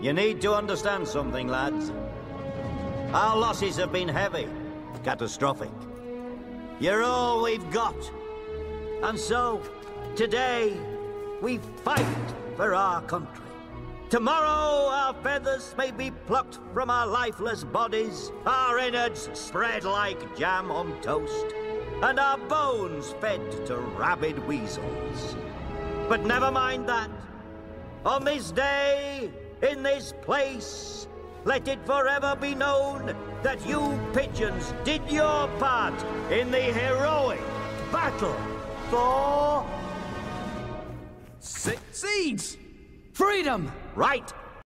You need to understand something, lads. Our losses have been heavy, catastrophic. You're all we've got. And so, today, we fight for our country. Tomorrow our feathers may be plucked from our lifeless bodies, our innards spread like jam on toast, and our bones fed to rabid weasels. But never mind that. On this day, in this place, let it forever be known that you pigeons did your part in the heroic battle for... Se seeds! Freedom! Right!